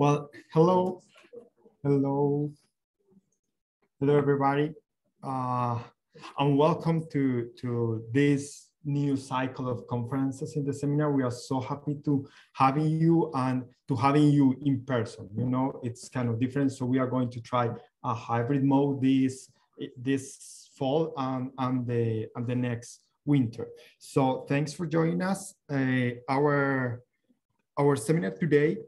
Well, hello, hello, hello everybody, uh, and welcome to, to this new cycle of conferences in the seminar. We are so happy to having you and to having you in person. You know, it's kind of different. So we are going to try a hybrid mode this, this fall and, and, the, and the next winter. So thanks for joining us. Uh, our, our seminar today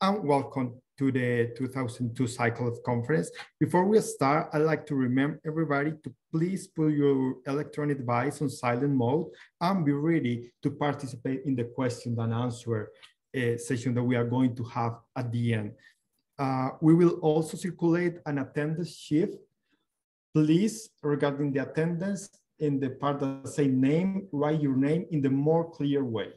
and welcome to the 2002 cycle of conference. Before we start, I'd like to remind everybody to please put your electronic device on silent mode and be ready to participate in the question and answer uh, session that we are going to have at the end. Uh, we will also circulate an attendance sheet. Please, regarding the attendance, in the part that say name, write your name in the more clear way,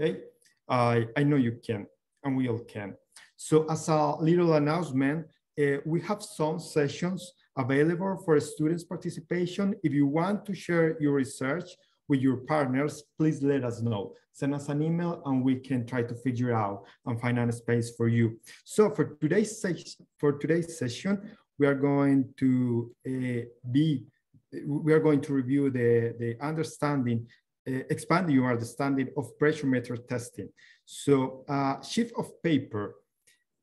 okay? Uh, I know you can and we all can. So as a little announcement, uh, we have some sessions available for students participation. If you want to share your research with your partners, please let us know. Send us an email and we can try to figure out and find a space for you. So for today's, session, for today's session, we are going to uh, be, we are going to review the, the understanding uh, expanding your understanding of pressure meter testing. So a sheet of paper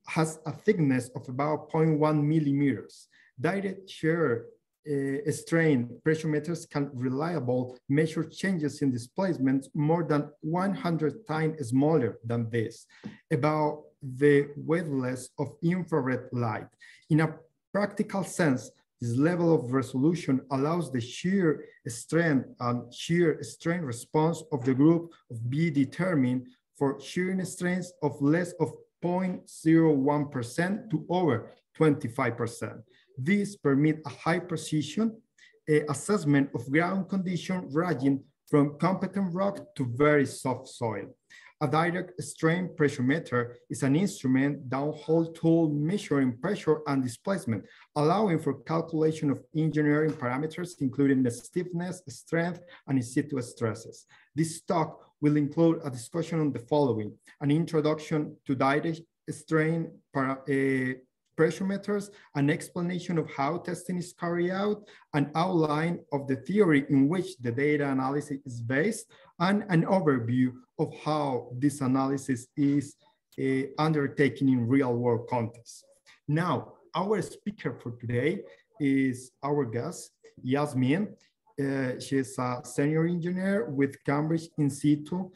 has a thickness of about 0.1 millimeters. Direct shear uh, strain pressure meters can reliable measure changes in displacement more than 100 times smaller than this, about the wavelength of infrared light. In a practical sense, this level of resolution allows the shear strength and shear strain response of the group of be determined for shearing strengths of less of 0.01% to over 25%. This permit a high precision assessment of ground condition ranging from competent rock to very soft soil. A direct strain pressure meter is an instrument downhole tool measuring pressure and displacement, allowing for calculation of engineering parameters, including the stiffness, strength, and in situ stresses. This talk will include a discussion on the following, an introduction to direct strain para, uh, pressure meters, an explanation of how testing is carried out, an outline of the theory in which the data analysis is based, and an overview of how this analysis is uh, undertaken in real world context. Now, our speaker for today is our guest, Yasmin. Uh, she is a senior engineer with Cambridge Insitu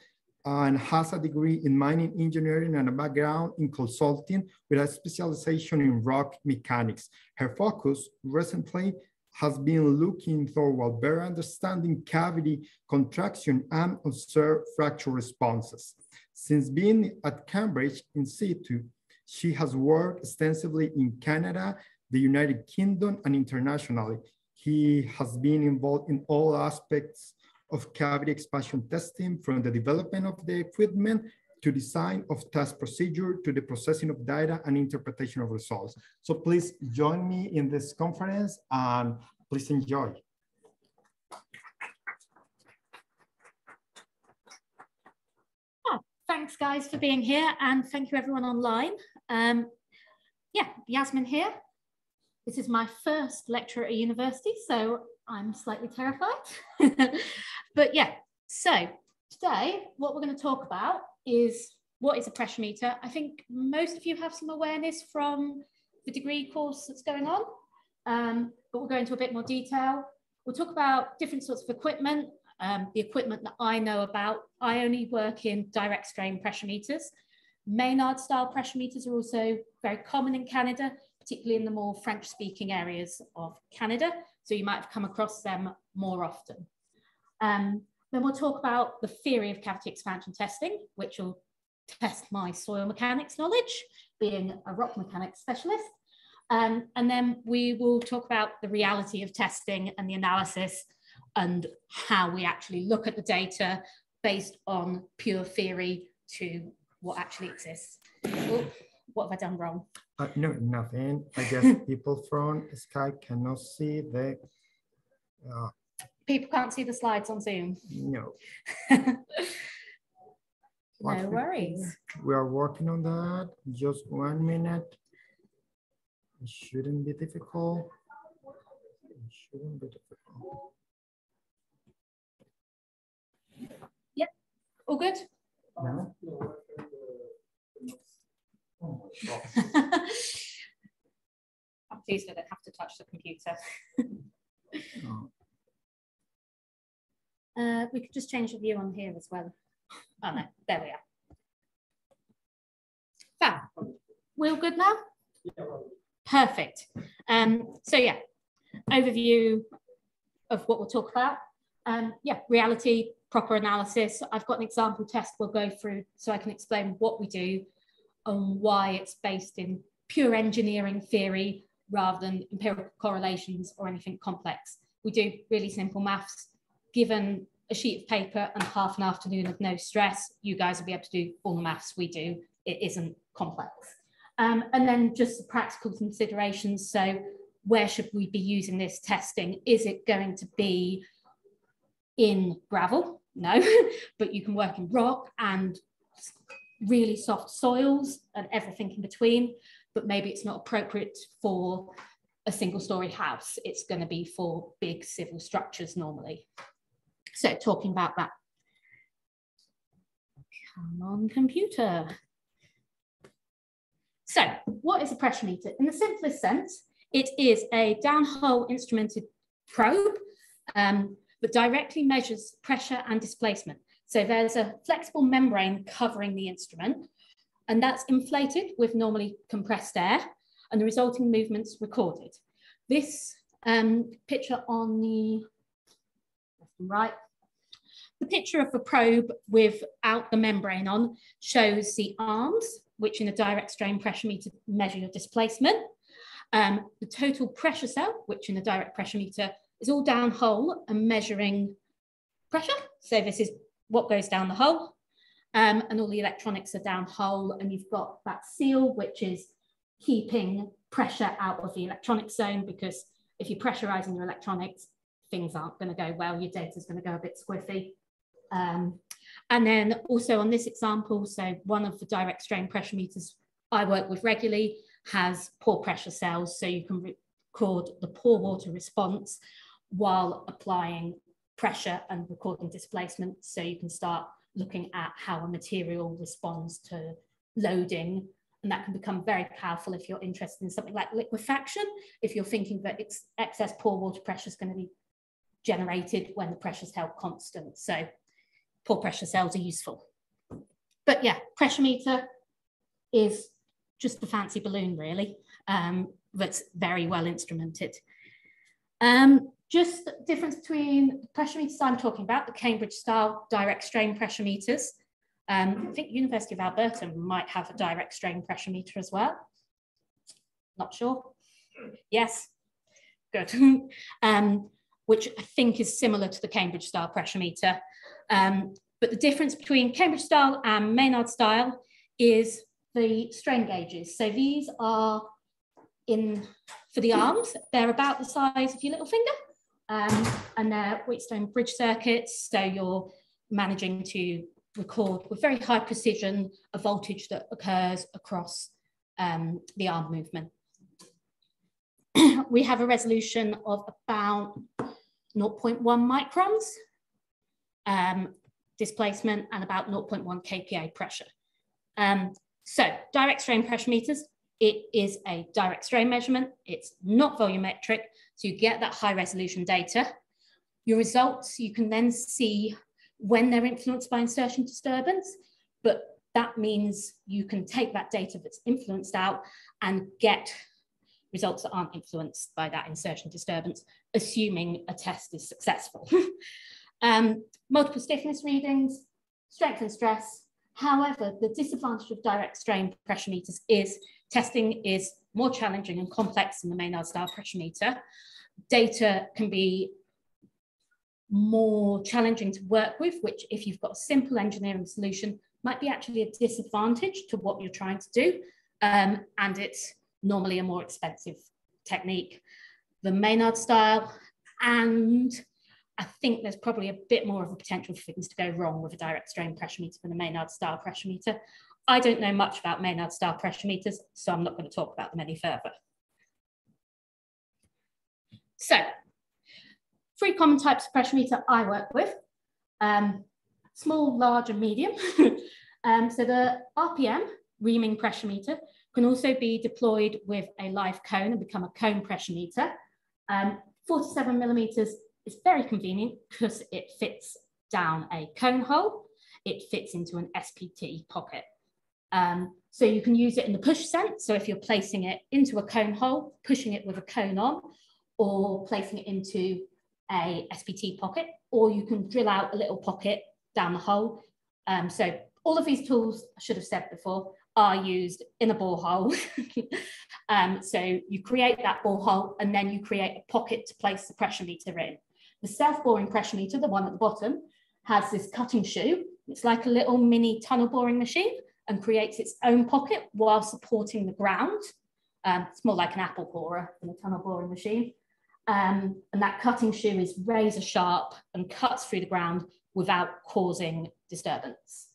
and has a degree in mining engineering and a background in consulting with a specialization in rock mechanics. Her focus recently has been looking toward better understanding cavity contraction and observe fracture responses. Since being at Cambridge Insitu, she has worked extensively in Canada, the United Kingdom, and internationally. He has been involved in all aspects of cavity expansion testing from the development of the equipment to design of test procedure to the processing of data and interpretation of results. So please join me in this conference and please enjoy. Oh, thanks guys for being here and thank you everyone online. Um, yeah, Yasmin here. This is my first lecture at a university, so I'm slightly terrified. but yeah, so today what we're going to talk about is what is a pressure meter. I think most of you have some awareness from the degree course that's going on, um, but we'll go into a bit more detail. We'll talk about different sorts of equipment, um, the equipment that I know about. I only work in direct strain pressure meters. Ménard style pressure meters are also very common in Canada, particularly in the more French speaking areas of Canada. So you might have come across them more often. Um, then we'll talk about the theory of cavity expansion testing, which will test my soil mechanics knowledge, being a rock mechanics specialist. Um, and then we will talk about the reality of testing and the analysis and how we actually look at the data based on pure theory to what actually exists. What have I done wrong? Uh, no, nothing. I guess people from Skype cannot see the. Uh, people can't see the slides on Zoom. No. No worries. We are working on that. Just one minute. It shouldn't be difficult. It shouldn't be difficult. Yep. All good? Yeah. I'm pleased I don't have to touch the computer. Oh, Uh, we could just change the view on here as well. Oh no, there we are. Fab. We all good now? Perfect. Um, so yeah, overview of what we'll talk about. Um, yeah, reality, proper analysis. I've got an example test we'll go through so I can explain what we do and why it's based in pure engineering theory rather than empirical correlations or anything complex. We do really simple maths. Given a sheet of paper and half an afternoon of no stress, you guys will be able to do all the maths we do. It isn't complex. Um, and then just the practical considerations. So where should we be using this testing? Is it going to be in gravel? No, but you can work in rock and really soft soils and everything in between, but maybe it's not appropriate for a single story house. It's going to be for big civil structures normally. So talking about that. Come on, computer. So what is a pressure meter? In the simplest sense, it is a downhole instrumented probe um, that directly measures pressure and displacement. So there's a flexible membrane covering the instrument, and that's inflated with normally compressed air, and the resulting movements recorded. This um, picture on the right, the picture of the probe without the membrane on shows the arms, which in a direct strain pressure meter measure your displacement. Um, the total pressure cell, which in a direct pressure meter is all downhole and measuring pressure. So this is what goes down the hole. Um, and all the electronics are down hole and you've got that seal, which is keeping pressure out of the electronic zone because if you're pressurizing your electronics, things aren't going to go well. Your data is going to go a bit squiffy. Um, and then also on this example, so one of the direct strain pressure meters I work with regularly has pore pressure cells, so you can record the pore water response while applying pressure and recording displacement. So you can start looking at how a material responds to loading. And that can become very powerful if you're interested in something like liquefaction, if you're thinking that ex excess pore water pressure is going to be generated when the pressure is held constant. So pore pressure cells are useful. But yeah, pressure meter is just a fancy balloon really, um, that's very well instrumented. Um, just the difference between pressure meters I'm talking about, the Cambridge style direct strain pressure meters. Um, I think University of Alberta might have a direct strain pressure meter as well. Not sure. Yes, good. um, which I think is similar to the Cambridge style pressure meter. Um, but the difference between Cambridge style and Ménard style is the strain gauges. So these are in for the arms, they're about the size of your little finger. Um, and they're Wheatstone bridge circuits. So you're managing to record with very high precision a voltage that occurs across um, the arm movement. we have a resolution of about 0.1 microns um, displacement and about 0.1 kPa pressure. Um, so direct strain pressure meters, it is a direct strain measurement. It's not volumetric, so you get that high resolution data. Your results, you can then see when they're influenced by insertion disturbance, but that means you can take that data that's influenced out and get results that aren't influenced by that insertion disturbance, assuming a test is successful. um, multiple stiffness readings, strength and stress. However, the disadvantage of direct strain pressure meters is testing is more challenging and complex than the Ménard style pressure meter. Data can be more challenging to work with, which if you've got a simple engineering solution, might be actually a disadvantage to what you're trying to do. Um, and it's normally a more expensive technique. The Ménard style and I think there's probably a bit more of a potential for things to go wrong with a direct strain pressure meter than a Ménard style pressure meter. I don't know much about Ménard style pressure meters, so I'm not going to talk about them any further. So, three common types of pressure meter I work with, um, small, large, and medium. um, so the RPM, reaming pressure meter, can also be deployed with a live cone and become a cone pressure meter. Um, 47 millimeters is very convenient because it fits down a cone hole. It fits into an SPT pocket. Um, so you can use it in the push sense. So if you're placing it into a cone hole, pushing it with a cone on, or placing it into a SPT pocket, or you can drill out a little pocket down the hole. Um, so all of these tools, I should have said before, are used in a borehole. um, so you create that borehole and then you create a pocket to place the pressure meter in. The self-boring pressure meter, the one at the bottom, has this cutting shoe. It's like a little mini tunnel boring machine and creates its own pocket while supporting the ground. Um, it's more like an apple borer than a tunnel boring machine. Um, and that cutting shoe is razor sharp and cuts through the ground without causing disturbance.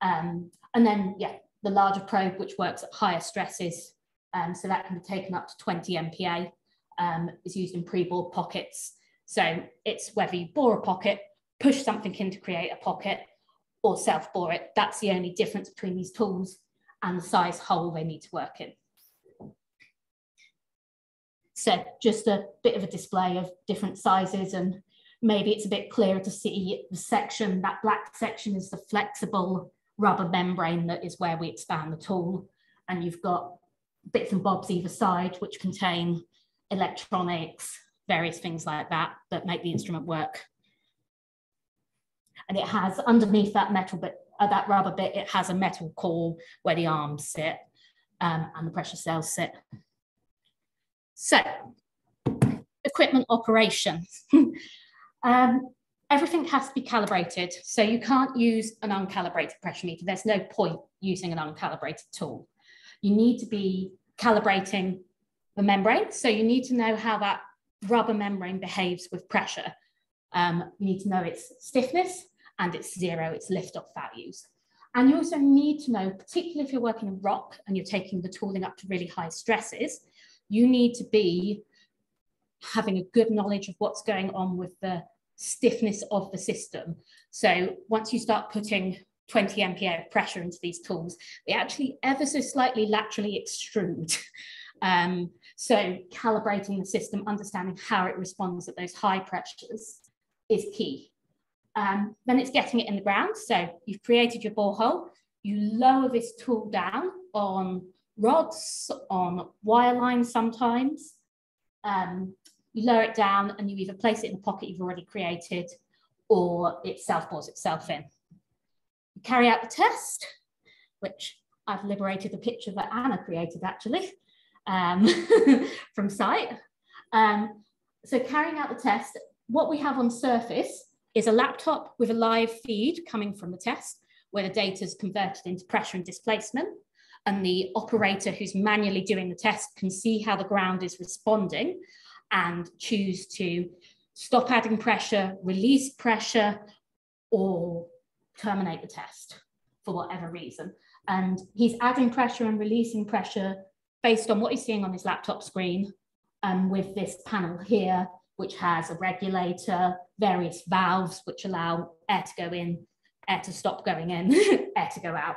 Um, and then, yeah, the larger probe, which works at higher stresses, um, so that can be taken up to 20 MPa, um, is used in pre-bore pockets. So it's whether you bore a pocket, push something in to create a pocket, or self-bore it. That's the only difference between these tools and the size hole they need to work in. So just a bit of a display of different sizes and maybe it's a bit clearer to see the section, that black section is the flexible rubber membrane that is where we expand the tool. And you've got bits and bobs either side, which contain electronics, various things like that, that make the instrument work. And it has underneath that metal bit, uh, that rubber bit, it has a metal core where the arms sit um, and the pressure cells sit. So, equipment operation. um, everything has to be calibrated. So you can't use an uncalibrated pressure meter. There's no point using an uncalibrated tool. You need to be calibrating the membrane. So you need to know how that rubber membrane behaves with pressure. Um, you need to know its stiffness and its zero, its lift-off values. And you also need to know, particularly if you're working in rock and you're taking the tooling up to really high stresses, you need to be having a good knowledge of what's going on with the stiffness of the system. So once you start putting 20 MPa of pressure into these tools, they actually ever so slightly laterally extrude. Um, so calibrating the system, understanding how it responds at those high pressures is key. Um, then it's getting it in the ground. So you've created your borehole, you lower this tool down on rods, on wire lines sometimes, um, you lower it down and you either place it in the pocket you've already created or it self-bores itself in. You carry out the test, which I've liberated a picture that Anna created actually um, from site. Um, so carrying out the test, what we have on surface is a laptop with a live feed coming from the test where the data is converted into pressure and displacement. And the operator who's manually doing the test can see how the ground is responding and choose to stop adding pressure, release pressure, or terminate the test for whatever reason. And he's adding pressure and releasing pressure based on what he's seeing on his laptop screen um, with this panel here, which has a regulator, various valves which allow air to go in, air to stop going in, air to go out.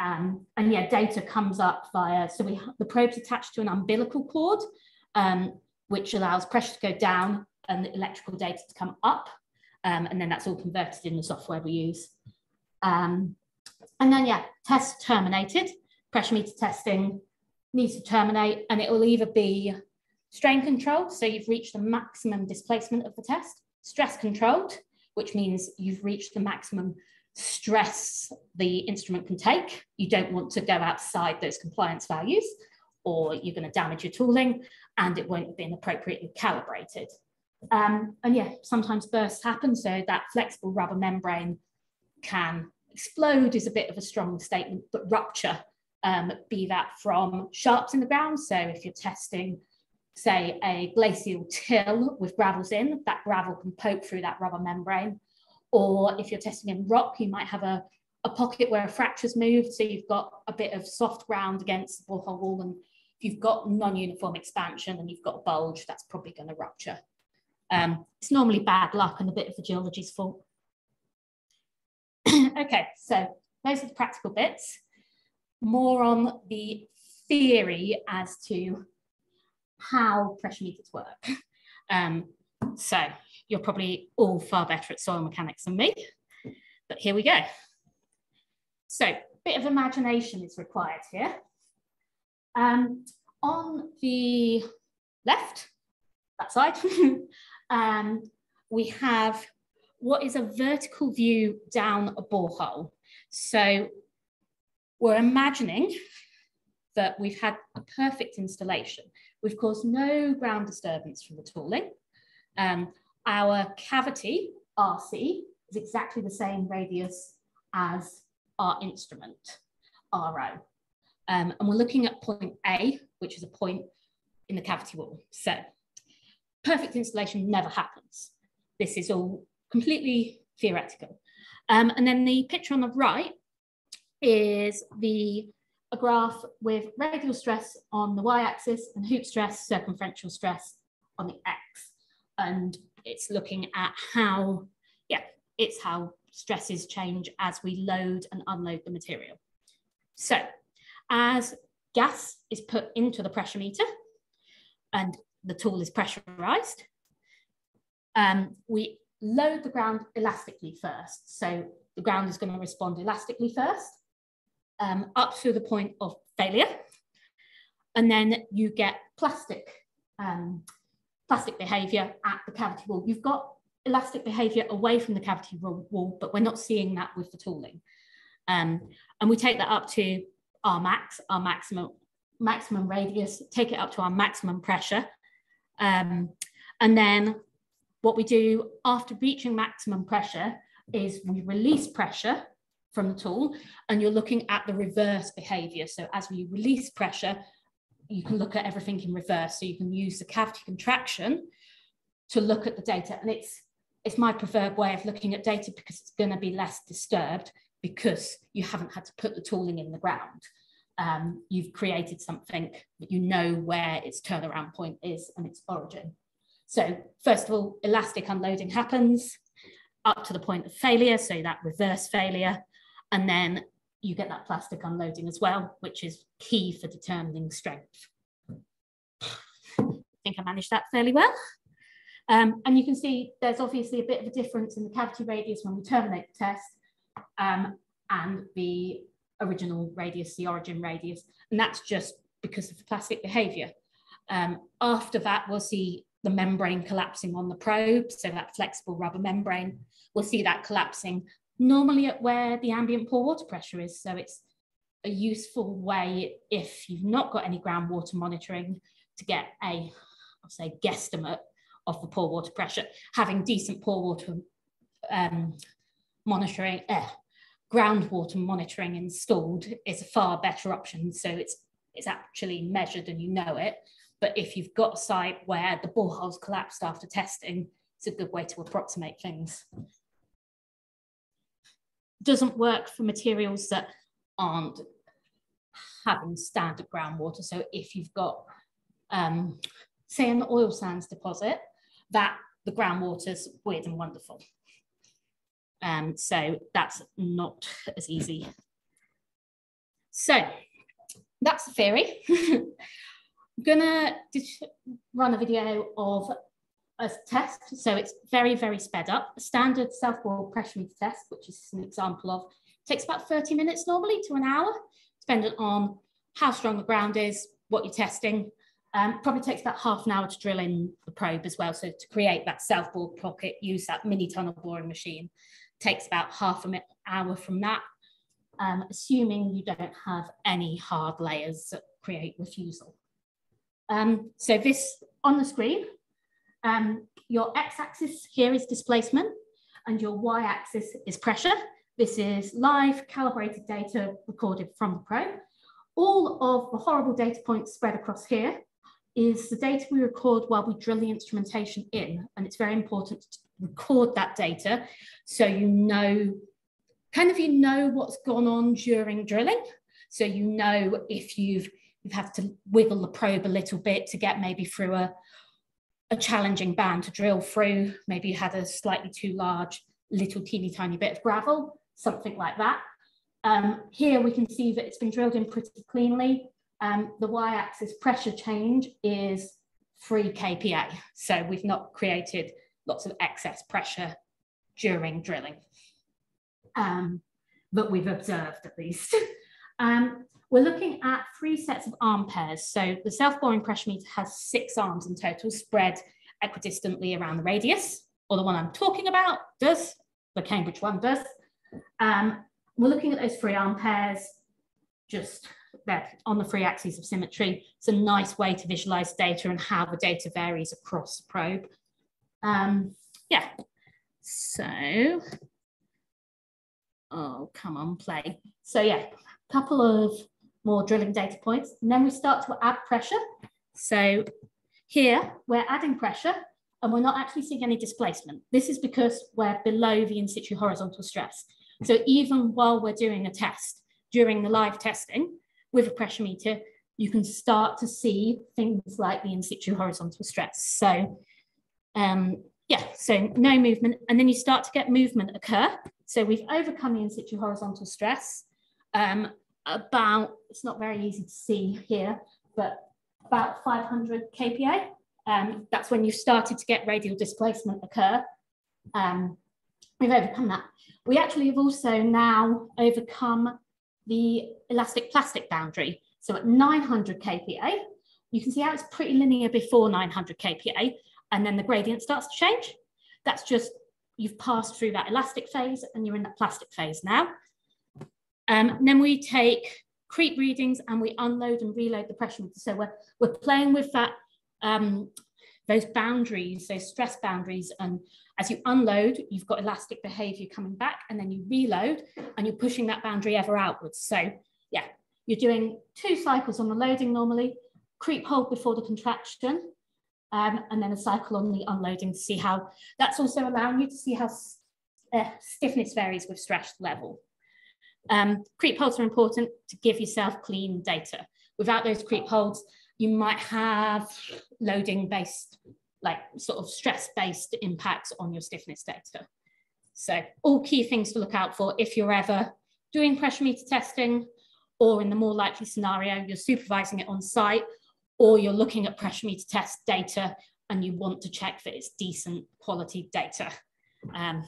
Um, and yeah, data comes up via, so we the probe's attached to an umbilical cord, um, which allows pressure to go down and the electrical data to come up. Um, and then that's all converted in the software we use. Um, and then, yeah, test terminated. Pressure meter testing needs to terminate, and it will either be strain controlled, so you've reached the maximum displacement of the test, stress controlled, which means you've reached the maximum stress the instrument can take. You don't want to go outside those compliance values or you're going to damage your tooling and it won't have been appropriately calibrated. Um, and yeah, sometimes bursts happen. So that flexible rubber membrane can explode is a bit of a strong statement, but rupture, um, be that from sharps in the ground. So if you're testing say, a glacial till with gravels in, that gravel can poke through that rubber membrane. Or if you're testing in rock, you might have a, a pocket where a fracture's moved, so you've got a bit of soft ground against the borehole wall. And if you've got non-uniform expansion and you've got a bulge, that's probably going to rupture. Um, it's normally bad luck and a bit of the geology's fault. okay, so those are the practical bits. More on the theory as to how pressure meters work. Um, so you're probably all far better at soil mechanics than me, but here we go. So a bit of imagination is required here. Um, on the left, that side, um, we have what is a vertical view down a borehole. So we're imagining that we've had a perfect installation. We've caused no ground disturbance from the tooling. Um, our cavity, RC, is exactly the same radius as our instrument, RO. Um, and we're looking at point A, which is a point in the cavity wall. So perfect installation never happens. This is all completely theoretical. Um, and then the picture on the right is the a graph with radial stress on the y-axis and hoop stress, circumferential stress on the x. And it's looking at how, yeah, it's how stresses change as we load and unload the material. So as gas is put into the pressure meter and the tool is pressurized, um, we load the ground elastically first. So the ground is going to respond elastically first um, up to the point of failure. And then you get plastic, um, plastic behavior at the cavity wall. You've got elastic behavior away from the cavity wall, but we're not seeing that with the tooling. Um, and we take that up to our max, our maximum, maximum radius, take it up to our maximum pressure. Um, and then what we do after reaching maximum pressure is we release pressure from the tool and you're looking at the reverse behavior. So as we release pressure, you can look at everything in reverse. So you can use the cavity contraction to look at the data. And it's, it's my preferred way of looking at data because it's going to be less disturbed because you haven't had to put the tooling in the ground. Um, you've created something that you know where its turnaround point is and its origin. So first of all, elastic unloading happens up to the point of failure, so that reverse failure. And then you get that plastic unloading as well, which is key for determining strength. I think I managed that fairly well. Um, and you can see there's obviously a bit of a difference in the cavity radius when we terminate the test um, and the original radius, the origin radius. And that's just because of the plastic behavior. Um, after that, we'll see the membrane collapsing on the probe, so that flexible rubber membrane. We'll see that collapsing normally at where the ambient pore water pressure is. So it's a useful way if you've not got any groundwater monitoring to get a, I'll say, guesstimate of the pore water pressure. Having decent pore water um, monitoring, eh, groundwater monitoring installed is a far better option. So it's it's actually measured and you know it. But if you've got a site where the borehole's collapsed after testing, it's a good way to approximate things doesn't work for materials that aren't having standard groundwater. So if you've got, um, say, an oil sands deposit, that the groundwater's weird and wonderful. Um, so that's not as easy. So that's the theory. I'm gonna run a video of a test. So it's very, very sped up. A standard self-bore pressure meter test, which is an example of, takes about 30 minutes normally to an hour, dependent on how strong the ground is, what you're testing. Um, probably takes about half an hour to drill in the probe as well. So to create that self-bore pocket, use that mini tunnel boring machine, takes about half an hour from that, um, assuming you don't have any hard layers that create refusal. Um, so this on the screen um, your x-axis here is displacement and your y-axis is pressure. This is live calibrated data recorded from the probe. All of the horrible data points spread across here is the data we record while we drill the instrumentation in. And it's very important to record that data so you know, kind of you know what's gone on during drilling. So you know if you've you've had to wiggle the probe a little bit to get maybe through a, a challenging band to drill through. Maybe you had a slightly too large, little teeny tiny bit of gravel, something like that. Um, here we can see that it's been drilled in pretty cleanly. Um, the y-axis pressure change is 3 kPa. So we've not created lots of excess pressure during drilling, um, but we've observed at least. um, we're looking at three sets of arm pairs. So the self-boring pressure meter has six arms in total spread equidistantly around the radius, or the one I'm talking about does, the Cambridge one does. Um, we're looking at those three arm pairs just on the three axes of symmetry. It's a nice way to visualize data and how the data varies across the probe. Um, yeah, so, oh, come on, play. So yeah, a couple of more drilling data points. And then we start to add pressure. So here we're adding pressure and we're not actually seeing any displacement. This is because we're below the in situ horizontal stress. So even while we're doing a test, during the live testing with a pressure meter, you can start to see things like the in situ horizontal stress. So um, yeah, so no movement. And then you start to get movement occur. So we've overcome the in situ horizontal stress. Um, about, it's not very easy to see here, but about 500 kPa. Um, that's when you started to get radial displacement occur. Um, we've overcome that. We actually have also now overcome the elastic plastic boundary. So at 900 kPa, you can see how it's pretty linear before 900 kPa, and then the gradient starts to change. That's just, you've passed through that elastic phase and you're in that plastic phase now. Um, then we take creep readings and we unload and reload the pressure. So we're, we're playing with that, um, those boundaries, those stress boundaries. And as you unload, you've got elastic behavior coming back and then you reload and you're pushing that boundary ever outwards. So yeah, you're doing two cycles on the loading normally, creep hold before the contraction, um, and then a cycle on the unloading to see how, that's also allowing you to see how uh, stiffness varies with stress level. Um, creep holds are important to give yourself clean data. Without those creep holds, you might have loading based, like sort of stress based impacts on your stiffness data. So all key things to look out for if you're ever doing pressure meter testing, or in the more likely scenario, you're supervising it on site, or you're looking at pressure meter test data and you want to check that it's decent quality data. Um,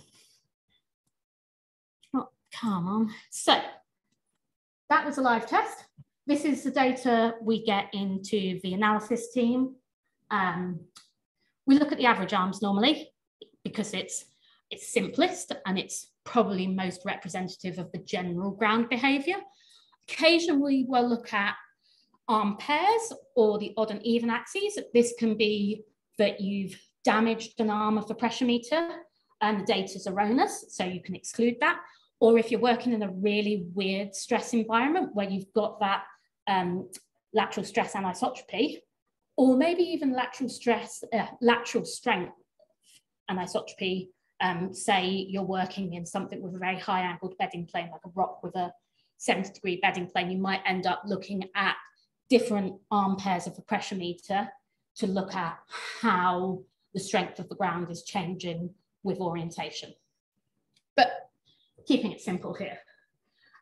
Come on. So that was a live test. This is the data we get into the analysis team. Um, we look at the average arms normally because it's, it's simplest and it's probably most representative of the general ground behavior. Occasionally we'll look at arm pairs or the odd and even axes. This can be that you've damaged an arm of the pressure meter and the data is erroneous, so you can exclude that or if you're working in a really weird stress environment where you've got that um, lateral stress anisotropy, or maybe even lateral stress, uh, lateral strength anisotropy. Um, say you're working in something with a very high angled bedding plane, like a rock with a 70 degree bedding plane, you might end up looking at different arm pairs of the pressure meter to look at how the strength of the ground is changing with orientation. But keeping it simple here.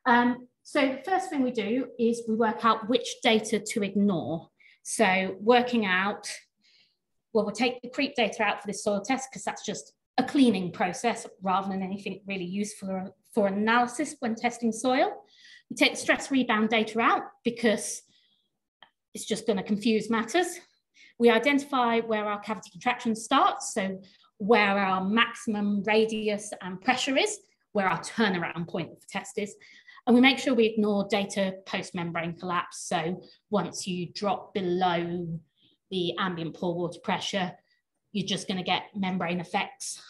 Um, so the first thing we do is we work out which data to ignore. So working out, well, we'll take the creep data out for this soil test because that's just a cleaning process rather than anything really useful for analysis when testing soil. We take the stress rebound data out because it's just going to confuse matters. We identify where our cavity contraction starts, so where our maximum radius and pressure is, where our turnaround point the test is. And we make sure we ignore data post-membrane collapse. So once you drop below the ambient pore water pressure, you're just going to get membrane effects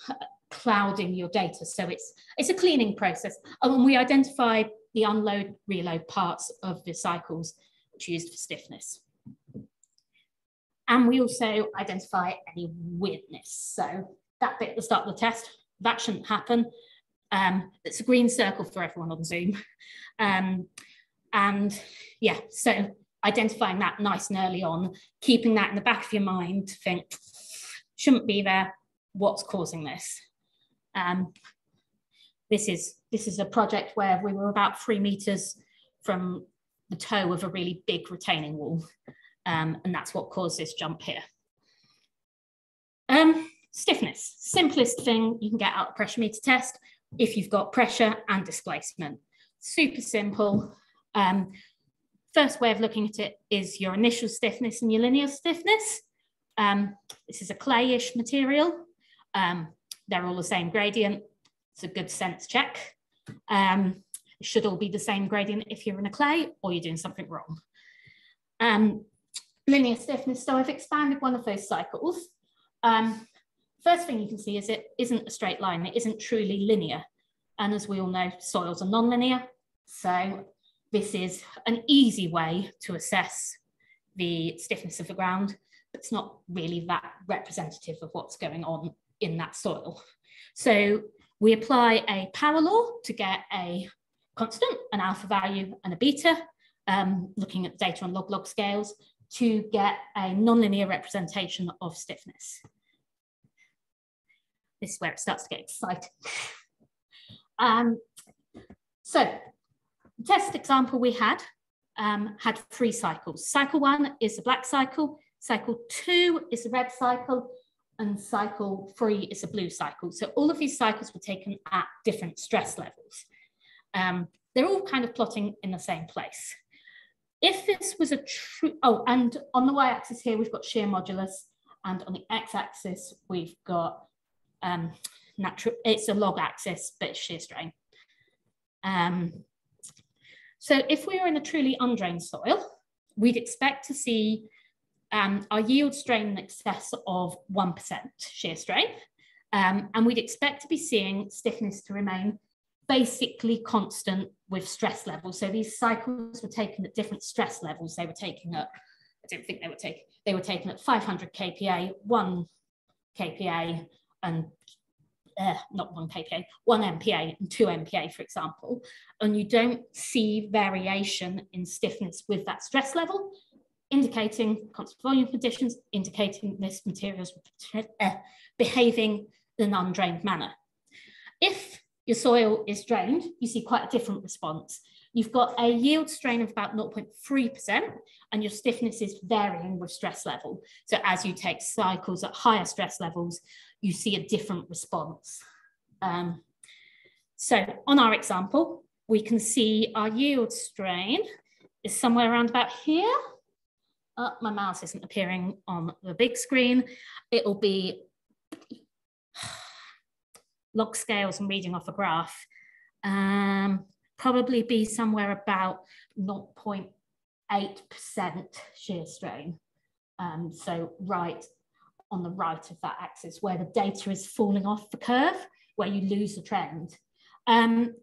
clouding your data. So it's, it's a cleaning process. Oh, and we identify the unload, reload parts of the cycles which used for stiffness. And we also identify any weirdness. So that bit at the start of the test, that shouldn't happen. Um, it's a green circle for everyone on Zoom. Um, and yeah, so identifying that nice and early on, keeping that in the back of your mind to think, shouldn't be there, what's causing this? Um, this is this is a project where we were about three meters from the toe of a really big retaining wall. Um, and that's what caused this jump here. Um, stiffness, simplest thing you can get out of pressure meter test if you've got pressure and displacement. Super simple. Um, first way of looking at it is your initial stiffness and your linear stiffness. Um, this is a clayish material. Um, they're all the same gradient. It's a good sense check. Um, it should all be the same gradient if you're in a clay or you're doing something wrong. Um, linear stiffness, so I've expanded one of those cycles. Um, first thing you can see is it isn't a straight line, it isn't truly linear. And as we all know, soils are non-linear. So this is an easy way to assess the stiffness of the ground, but it's not really that representative of what's going on in that soil. So we apply a power law to get a constant, an alpha value and a beta, um, looking at data on log-log scales to get a nonlinear representation of stiffness. This is where it starts to get exciting. um, so the test example we had um, had three cycles. Cycle one is the black cycle, cycle two is the red cycle, and cycle three is a blue cycle. So all of these cycles were taken at different stress levels. Um, they're all kind of plotting in the same place. If this was a true, oh, and on the y-axis here, we've got shear modulus, and on the x-axis, we've got um, natural, it's a log axis, but shear strain. Um, so if we were in a truly undrained soil, we'd expect to see um, our yield strain in excess of 1% shear strain. Um, and we'd expect to be seeing stiffness to remain basically constant with stress levels. So these cycles were taken at different stress levels. They were taken at, I don't think they were taken, they were taken at 500 kPa, 1 kPa, and uh, not 1 kPa, 1 MPa and 2 MPa, for example. And you don't see variation in stiffness with that stress level indicating constant volume conditions, indicating this material is uh, behaving in an undrained manner. If your soil is drained, you see quite a different response. You've got a yield strain of about 0.3% and your stiffness is varying with stress level. So as you take cycles at higher stress levels, you see a different response. Um, so on our example, we can see our yield strain is somewhere around about here oh, my mouse isn't appearing on the big screen. It'll be log scales and reading off a graph. Um, probably be somewhere about 0.8% shear strain. Um, so right on the right of that axis where the data is falling off the curve, where you lose the trend. Um,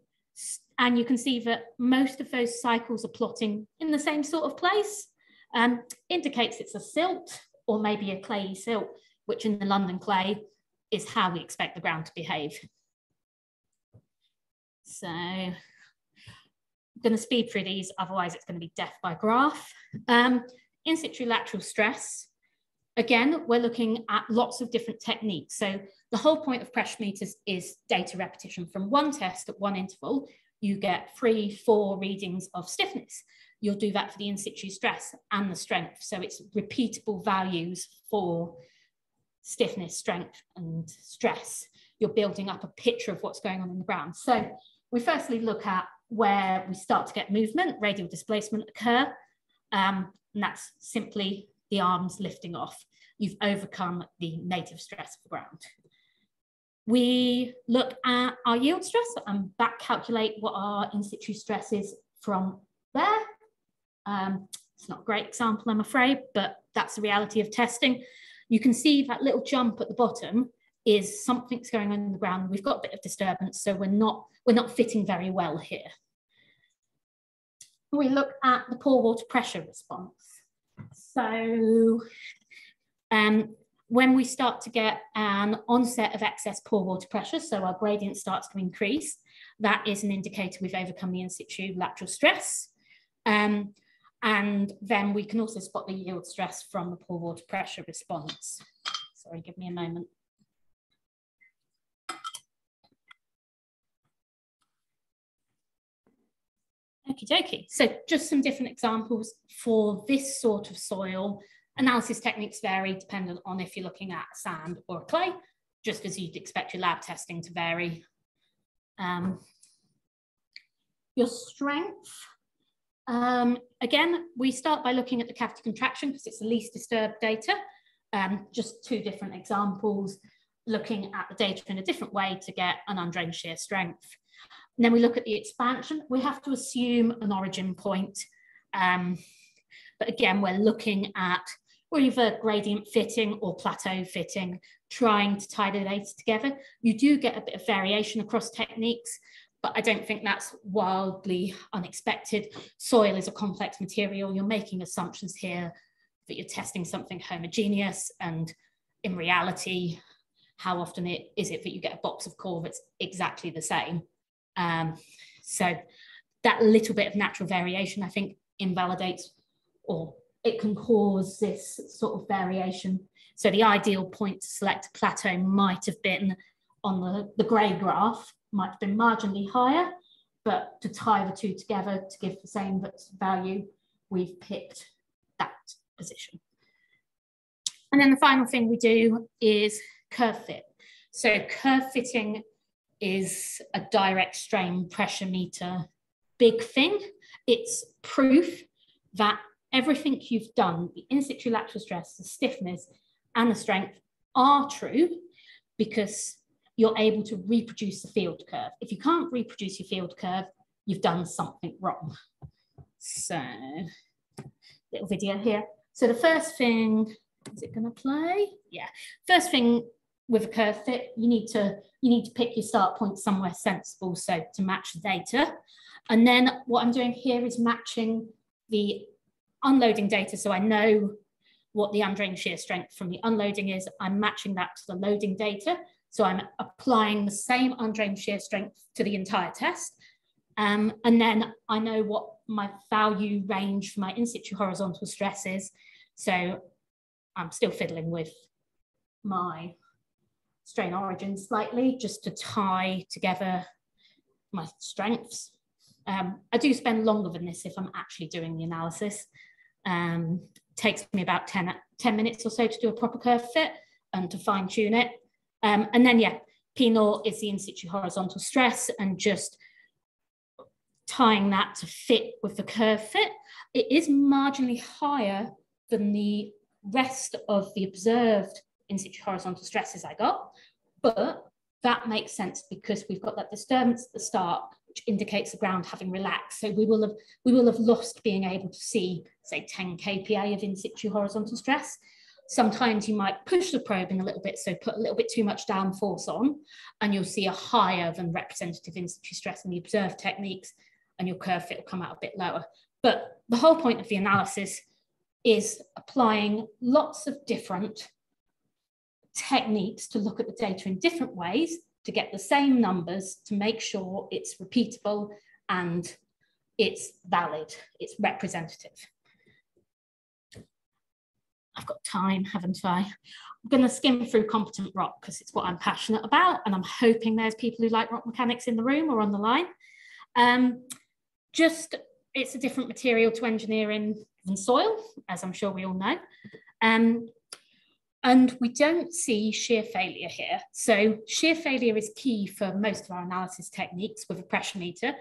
and you can see that most of those cycles are plotting in the same sort of place um, indicates it's a silt or maybe a clayey silt, which in the London clay is how we expect the ground to behave. So I'm going to speed through these, otherwise it's going to be death by graph. Um, in situ lateral stress, again, we're looking at lots of different techniques. So the whole point of pressure meters is data repetition from one test at one interval. You get three, four readings of stiffness you'll do that for the in situ stress and the strength. So it's repeatable values for stiffness, strength, and stress. You're building up a picture of what's going on in the ground. So we firstly look at where we start to get movement, radial displacement occur. Um, and that's simply the arms lifting off. You've overcome the native stress of the ground. We look at our yield stress and back calculate what our in situ stress is from there. Um, it's not a great example, I'm afraid, but that's the reality of testing. You can see that little jump at the bottom is something's going on in the ground. We've got a bit of disturbance, so we're not, we're not fitting very well here. We look at the pore water pressure response. So Um, when we start to get an onset of excess pore water pressure, so our gradient starts to increase, that is an indicator we've overcome the in situ lateral stress. Um, and then we can also spot the yield stress from the pore water pressure response. Sorry, give me a moment. Okie dokie. So just some different examples for this sort of soil. Analysis techniques vary dependent on if you're looking at sand or clay, just as you'd expect your lab testing to vary. Um, your strength. Um, again, we start by looking at the cavity contraction because it's the least disturbed data. Um, just two different examples, looking at the data in a different way to get an undrained shear strength. And then we look at the expansion. We have to assume an origin point. Um, but again, we're looking at either gradient fitting or plateau fitting, trying to tie the data together. You do get a bit of variation across techniques, but I don't think that's wildly unexpected. Soil is a complex material. You're making assumptions here that you're testing something homogeneous and in reality, how often it, is it that you get a box of core that's exactly the same? Um, so that little bit of natural variation, I think, invalidates or it can cause this sort of variation. So the ideal point to select a plateau might have been on the, the grey graph, might have been marginally higher, but to tie the two together to give the same value, we've picked that position. And then the final thing we do is curve fit. So curve fitting is a direct strain pressure meter big thing. It's proof that everything you've done, the in situ lateral stress, the stiffness, and the strength are true because you're able to reproduce the field curve. If you can't reproduce your field curve, you've done something wrong. So, little video here. So the first thing, is it gonna play? Yeah, first thing with a curve fit, you need to you need to pick your start point somewhere sensible so to match the data. And then what I'm doing here is matching the unloading data so I know what the undrained shear strength from the unloading is. I'm matching that to the loading data. So I'm applying the same undrained shear strength to the entire test. Um, and then I know what my value range for my in situ horizontal stress is. So I'm still fiddling with my strain origin slightly just to tie together my strengths. Um, I do spend longer than this if I'm actually doing the analysis. Um, takes me about 10, 10 minutes or so to do a proper curve fit and to fine tune it. Um, and then, yeah, P naught is the in situ horizontal stress and just tying that to fit with the curve fit. It is marginally higher than the rest of the observed in situ horizontal stresses I got, but that makes sense because we've got that disturbance at the start, which indicates the ground having relaxed. So we will have we will have lost being able to see, say, 10 kPa of in situ horizontal stress. Sometimes you might push the probing a little bit, so put a little bit too much down force on, and you'll see a higher than representative in situ stress in the observed techniques, and your curve fit will come out a bit lower. But the whole point of the analysis is applying lots of different techniques to look at the data in different ways to get the same numbers to make sure it's repeatable and it's valid, it's representative. I've got time, haven't I? I'm going to skim through competent rock because it's what I'm passionate about, and I'm hoping there's people who like rock mechanics in the room or on the line. Um, just, it's a different material to engineering than soil, as I'm sure we all know. Um, and we don't see shear failure here. So shear failure is key for most of our analysis techniques with a pressure meter.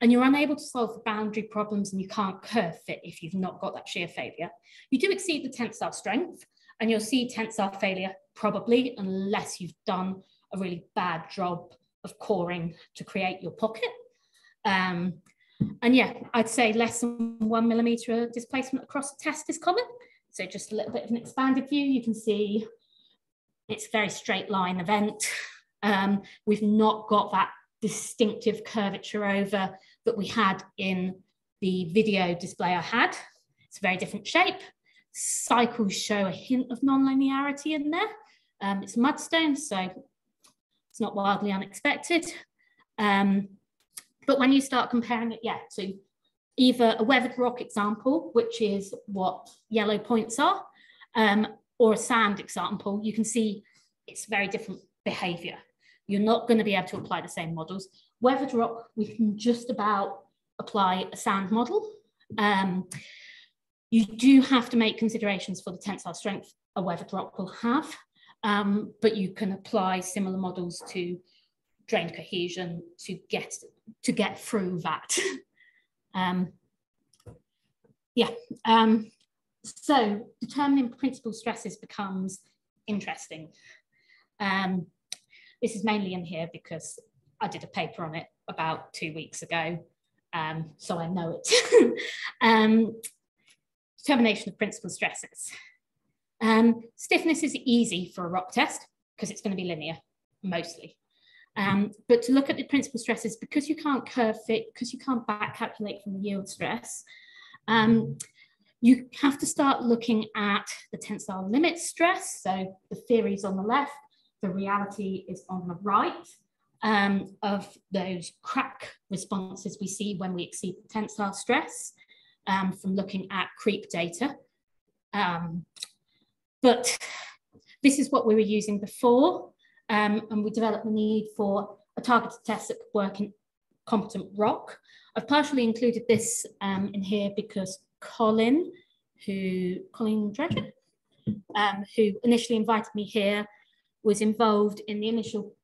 And you're unable to solve the boundary problems and you can't curve fit if you've not got that shear failure. You do exceed the tensile strength and you'll see tensile failure probably unless you've done a really bad job of coring to create your pocket. Um, and yeah, I'd say less than one millimeter of displacement across the test is common. So just a little bit of an expanded view, you can see it's a very straight line event. Um, we've not got that distinctive curvature over that we had in the video display I had. It's a very different shape. cycles show a hint of non-linearity in there. Um, it's mudstone, so it's not wildly unexpected. Um, but when you start comparing it, yeah, to either a weathered rock example, which is what yellow points are, um, or a sand example, you can see it's very different behavior. You're not going to be able to apply the same models. Weathered rock, we can just about apply a sand model. Um, you do have to make considerations for the tensile strength a weathered rock will have, um, but you can apply similar models to drain cohesion to get to get through that. um, yeah, um, so determining principal stresses becomes interesting. Um, this is mainly in here because I did a paper on it about two weeks ago, um, so I know it. um, determination of principal stresses. Um, stiffness is easy for a rock test because it's going to be linear, mostly. Um, but to look at the principal stresses, because you can't curve fit, because you can't back calculate from the yield stress, um, you have to start looking at the tensile limit stress. So the theory is on the left, the reality is on the right um, of those crack responses we see when we exceed the tensile stress um, from looking at creep data. Um, but this is what we were using before, um, and we developed the need for a targeted test that could work in competent rock. I've partially included this um, in here because Colin, who Colin Dredger, um, who initially invited me here, was involved in the initial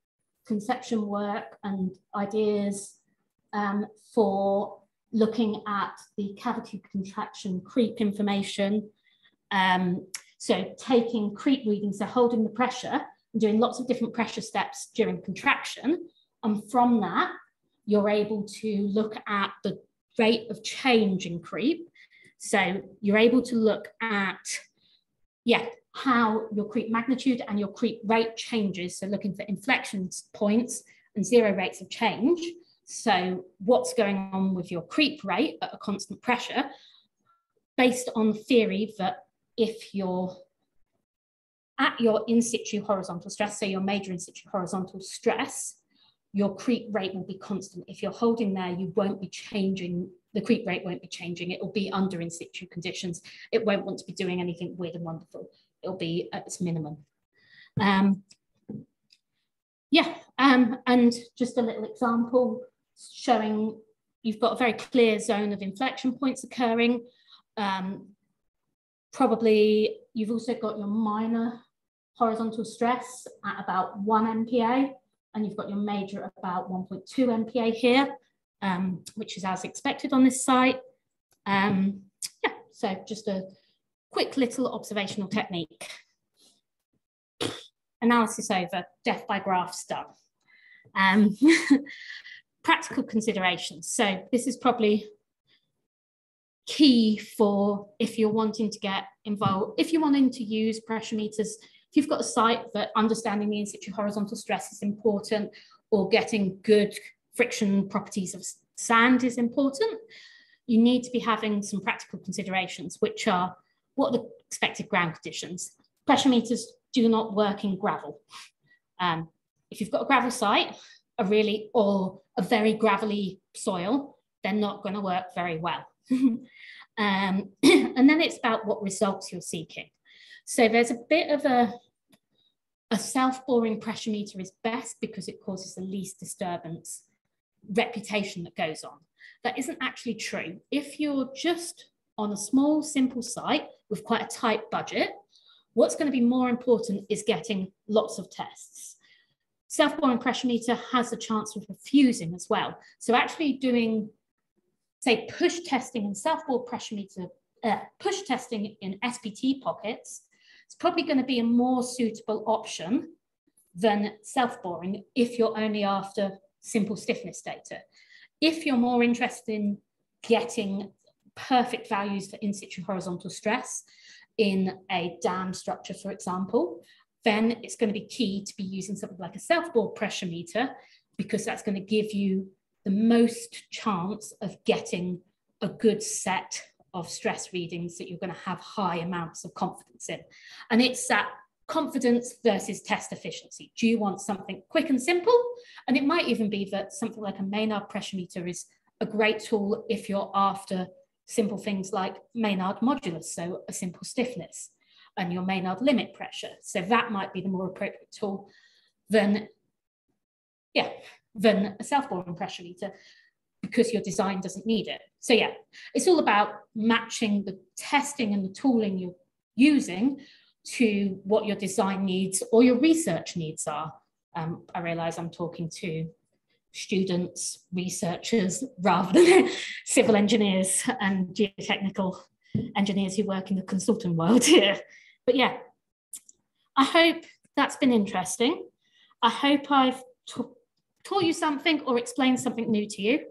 conception work and ideas um, for looking at the cavity contraction creep information. Um, so taking creep readings, so holding the pressure and doing lots of different pressure steps during contraction. And from that, you're able to look at the rate of change in creep. So you're able to look at, yeah, how your creep magnitude and your creep rate changes. So looking for inflection points and zero rates of change. So what's going on with your creep rate at a constant pressure based on the theory that if you're at your in situ horizontal stress, so your major in situ horizontal stress, your creep rate will be constant. If you're holding there, you won't be changing, the creep rate won't be changing. It will be under in situ conditions. It won't want to be doing anything weird and wonderful. It'll be at its minimum. Um, yeah, um, and just a little example, showing you've got a very clear zone of inflection points occurring. Um, probably you've also got your minor horizontal stress at about one MPa, and you've got your major at about 1.2 MPa here, um, which is as expected on this site. Um, yeah, so just a quick little observational technique. Analysis over, death by graphs done. Um, practical considerations. So this is probably key for if you're wanting to get involved, if you're wanting to use pressure meters, if you've got a site that understanding the in situ horizontal stress is important or getting good friction properties of sand is important, you need to be having some practical considerations, which are what the expected ground conditions. Pressure meters do not work in gravel. Um, if you've got a gravel site, a really or a very gravelly soil, they're not going to work very well. um, and then it's about what results you're seeking. So there's a bit of a, a self-boring pressure meter is best because it causes the least disturbance reputation that goes on. That isn't actually true. If you're just on a small, simple site with quite a tight budget, what's going to be more important is getting lots of tests. Self-boring pressure meter has a chance of refusing as well. So actually doing, say, push testing and self-bore pressure meter, uh, push testing in SPT pockets, it's probably going to be a more suitable option than self-boring if you're only after simple stiffness data. If you're more interested in getting perfect values for in situ horizontal stress in a dam structure, for example, then it's going to be key to be using something like a self-bore pressure meter because that's going to give you the most chance of getting a good set of stress readings that you're going to have high amounts of confidence in. And it's that confidence versus test efficiency. Do you want something quick and simple? And it might even be that something like a Ménard pressure meter is a great tool if you're after simple things like Ménard modulus, so a simple stiffness, and your Ménard limit pressure. So that might be the more appropriate tool than, yeah, than a self-boring pressure meter because your design doesn't need it. So yeah, it's all about matching the testing and the tooling you're using to what your design needs or your research needs are. Um, I realize I'm talking to students, researchers, rather than civil engineers and geotechnical engineers who work in the consultant world here. But yeah, I hope that's been interesting. I hope I've taught you something or explained something new to you.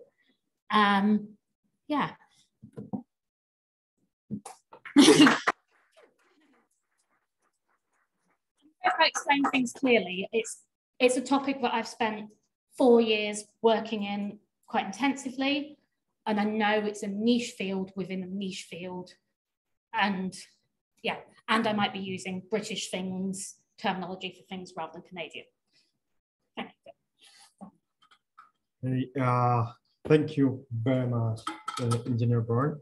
Um, yeah. if I explain things clearly, it's it's a topic that I've spent four years working in quite intensively, and I know it's a niche field within a niche field, and yeah, and I might be using British things terminology for things rather than Canadian. Thank you. Hey, uh, thank you very much, uh, Engineer Byrne.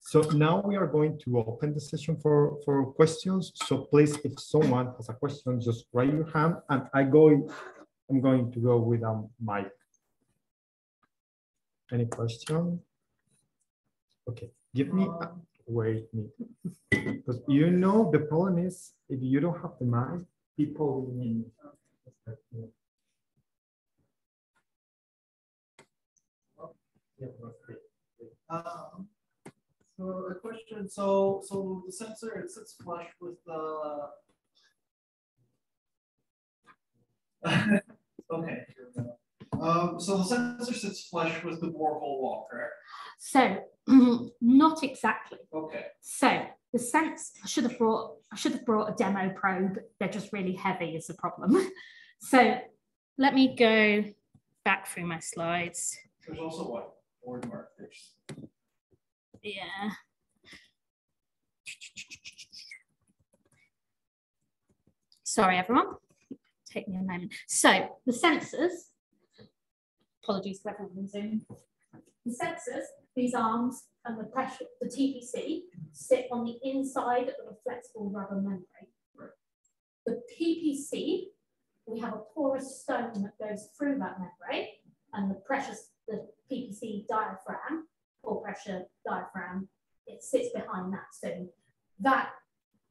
So now we are going to open the session for, for questions. So please, if someone has a question, just raise your hand and I go, I'm going to go with a mic. Any question? Okay, give me, a, wait, me. because you know, the problem is if you don't have the mic, people will um, so a question, so so the sensor it sits flush with the okay. Um, so the sensor sits flush with the borehole wall, correct? So not exactly. Okay. So the sense I should have brought I should have brought a demo probe. They're just really heavy is the problem. so let me go back through my slides. There's also what board markers. Yeah. Sorry, everyone. Take me a moment. So the sensors, apologies for everyone in Zoom. The sensors, these arms and the pressure, the TPC, sit on the inside of a flexible rubber membrane. The PPC, we have a porous stone that goes through that membrane, and the pressure, the PPC diaphragm or pressure diaphragm, it sits behind that. So that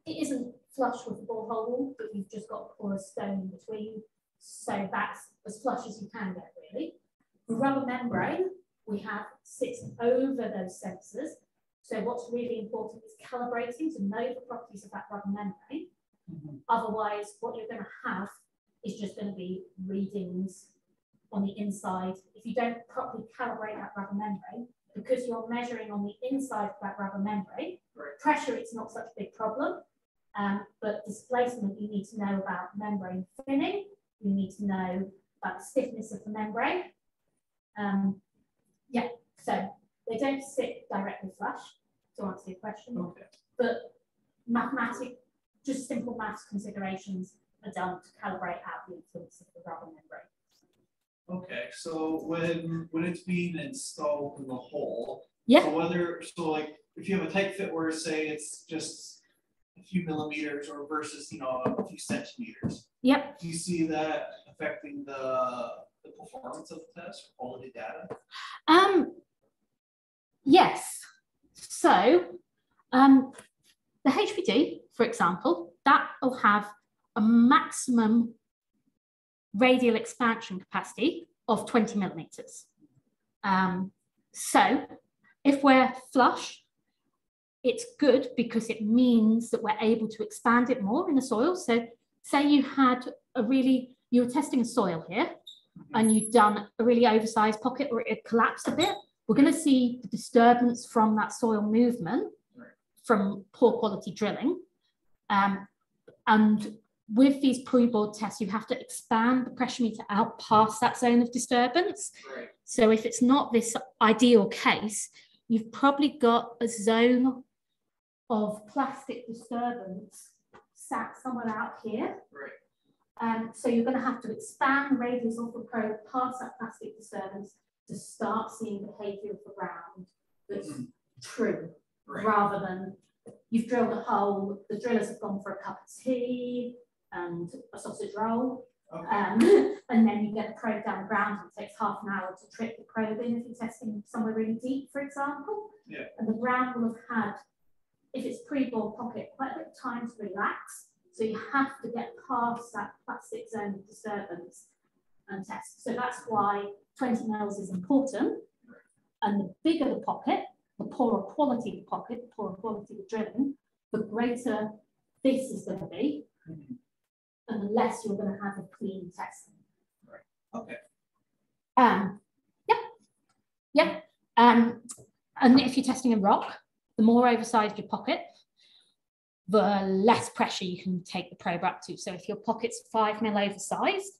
it isn't flush with the ball borehole, but you've just got a porous stone in between. So that's as flush as you can get, really. The rubber membrane we have sits over those sensors. So what's really important is calibrating to know the properties of that rubber membrane. Mm -hmm. Otherwise, what you're going to have is just going to be readings on the inside. If you don't properly calibrate that rubber membrane, because you're measuring on the inside of that rubber membrane. Pressure, it's not such a big problem, um, but displacement, you need to know about membrane thinning. You need to know about the stiffness of the membrane. Um, yeah, so they don't sit directly flush to answer your question, okay. but mathematic, just simple maths considerations are done to calibrate out the influence of the rubber membrane. Okay, so when when it's being installed in the hole, yeah. So whether so like if you have a tight fit where say it's just a few millimeters or versus you know a few centimeters. Yep. Do you see that affecting the the performance of the test, or quality data? Um. Yes. So, um, the HPD, for example, that will have a maximum radial expansion capacity of 20 millimeters. Um, so if we're flush, it's good because it means that we're able to expand it more in the soil. So say you had a really, you were testing a soil here and you'd done a really oversized pocket or it collapsed a bit, we're going to see the disturbance from that soil movement from poor quality drilling. Um, and with these pre-bore tests, you have to expand the pressure meter out past that zone of disturbance. Right. So if it's not this ideal case, you've probably got a zone of plastic disturbance sat somewhere out here. Right. Um, so you're going to have to expand the radius of the probe past that plastic disturbance to start seeing behavior of the ground that's Mhm. true, Right. rather than you've drilled a hole, the drillers have gone for a cup of tea and a sausage roll, Okay. um, and then you get the probe down the ground and it takes half an hour to trip the probe in if you're testing somewhere really deep, for example. Yeah. And the ground will have had, if it's pre-bore pocket, quite a bit of time to relax. So you have to get past that plastic zone of disturbance and test. So that's why 20 mils is important. And the bigger the pocket, the poorer quality the pocket, the poorer quality the drilling, the greater this is going to be, Mhm. and the less you're going to have a clean testing. Okay. Um, yeah, yeah. Um, and if you're testing a rock, the more oversized your pocket, the less pressure you can take the probe up to. So if your pocket's five mil oversized,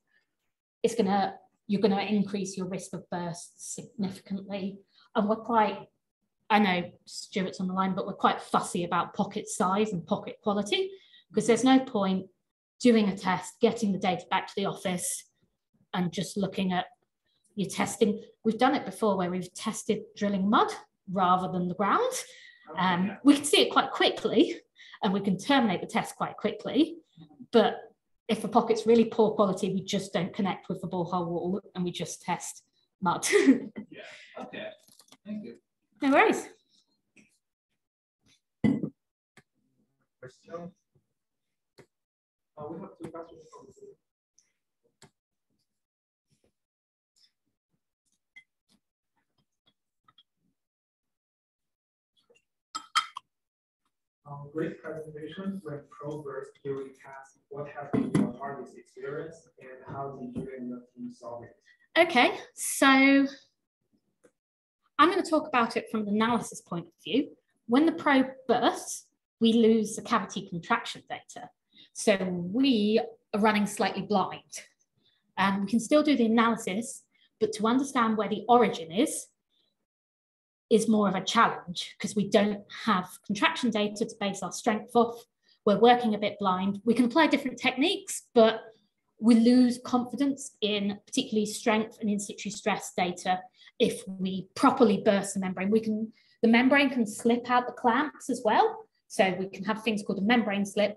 it's gonna you're gonna increase your risk of bursts significantly. And we're quite, I know Stuart's on the line, but we're quite fussy about pocket size and pocket quality because there's no point doing a test, getting the data back to the office, and just looking at your testing. We've done it before where we've tested drilling mud rather than the ground. Um, we can see it quite quickly and we can terminate the test quite quickly. But if the pocket's really poor quality, we just don't connect with the borehole wall and we just test mud. Yeah. Okay. Thank you. no worries. Question. Uh, we have two questions from the Zoom. Um, great presentation when probe burst during test. What has been your hardest experience and how did you team solve it? Okay, so I'm going to talk about it from the analysis point of view. When the probe bursts, we lose the cavity contraction data. So we are running slightly blind. Um, we can still do the analysis, but to understand where the origin is, is more of a challenge because we don't have contraction data to base our strength off. We're working a bit blind. We can apply different techniques, but we lose confidence in particularly strength and in situ stress data if we properly burst the membrane. We can the membrane can slip out the clamps as well. So we can have things called a membrane slip.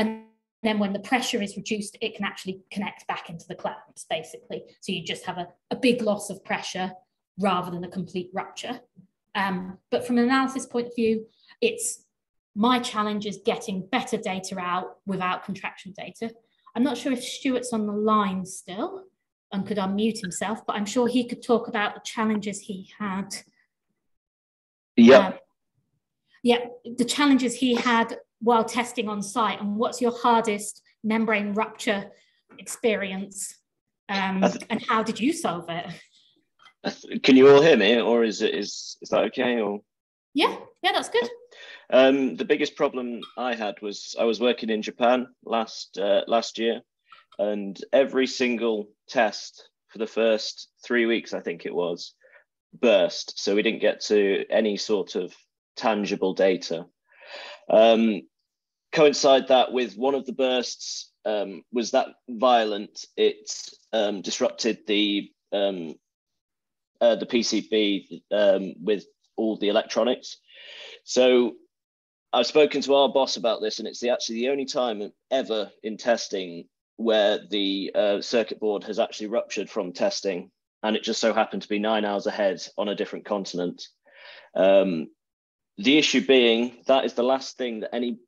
And then when the pressure is reduced, it can actually connect back into the clamps, basically. So you just have a, a big loss of pressure rather than a complete rupture. Um, but from an analysis point of view, it's my challenge is getting better data out without contraction data. I'm not sure if Stuart's on the line still and could unmute himself, but I'm sure he could talk about the challenges he had. Yeah, um, yeah, the challenges he had while testing on site, and what's your hardest membrane rupture experience, um, and how did you solve it? can you all hear me, or is it is is that okay? Or Yeah, yeah, that's good. um, the biggest problem I had was I was working in Japan last uh, last year, and every single test for the first three weeks, I think it was, burst. So we didn't get to any sort of tangible data. Um, coincide that with one of the bursts um, was that violent. It um, disrupted the um, uh, the PCB um, with all the electronics. So I've spoken to our boss about this, and it's the, actually the only time ever in testing where the uh, circuit board has actually ruptured from testing, and it just so happened to be nine hours ahead on a different continent. Um, the issue being that is the last thing that any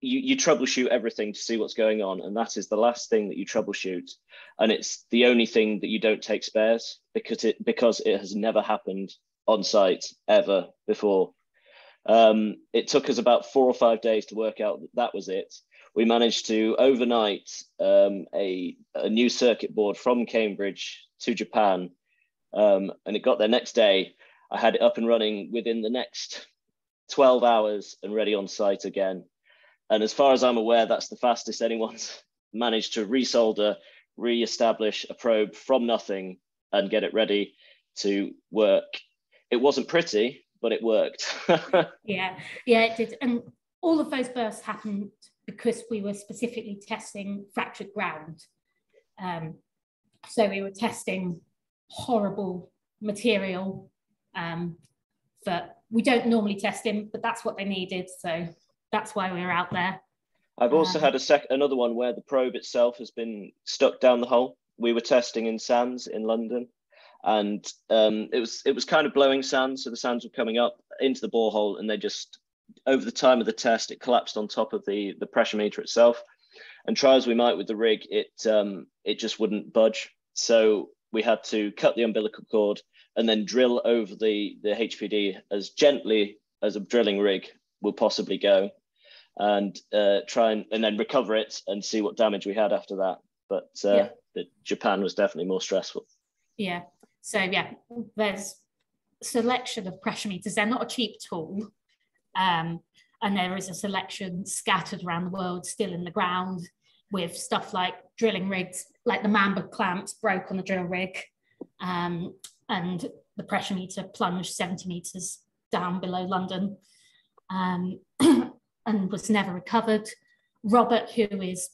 you, you troubleshoot everything to see what's going on, and that is the last thing that you troubleshoot, and it's the only thing that you don't take spares because it because it has never happened on site ever before. Um, it took us about four or five days to work out that, that was it. We managed to overnight um, a, a new circuit board from Cambridge to Japan, um, and it got there next day. I had it up and running within the next 12 hours and ready on site again. And as far as I'm aware, that's the fastest anyone's managed to resolder, re-establish a probe from nothing and get it ready to work. It wasn't pretty, but it worked. yeah, yeah, it did. And all of those bursts happened because we were specifically testing fractured ground. Um, so we were testing horrible material um, that we don't normally test him, but that's what they needed. So that's why we were out there. I've also um, had a sec another one where the probe itself has been stuck down the hole. We were testing in sands in London, and um, it was it was kind of blowing sand, so the sands were coming up into the borehole, and they just over the time of the test, it collapsed on top of the the pressure meter itself. And try as we might with the rig, it um, it just wouldn't budge. So we had to cut the umbilical cord and then drill over the the HPD as gently as a drilling rig will possibly go, and uh, try and and then recover it and see what damage we had after that. But uh, yeah. the, Japan was definitely more stressful. Yeah. So yeah, there's selection of pressure meters. They're not a cheap tool. Um, and there is a selection scattered around the world still in the ground with stuff like drilling rigs, like the Mamba clamps broke on the drill rig, um, and the pressure meter plunged 70 meters down below London um, and was never recovered. Robert, who is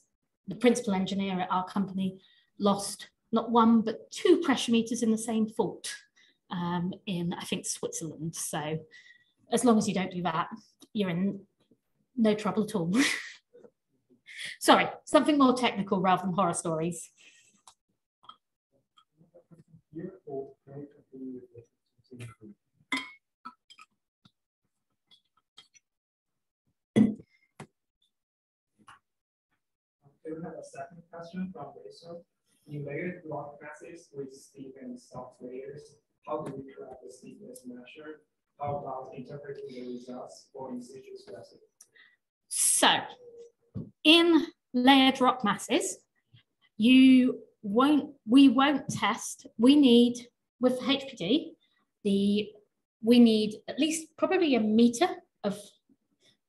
the principal engineer at our company, lost not one but two pressure meters in the same fault um, in, I think, Switzerland. So as long as you don't do that, you're in no trouble at all. Sorry, something more technical rather than horror stories. We have a second question from Rachel. In layered rock masses with steep and soft layers, how do we track the steepness measure? How about interpreting the results for in situ stresses? So, in layered rock masses, you won't, we won't test, we need, with HPD, the, we need at least probably a meter of,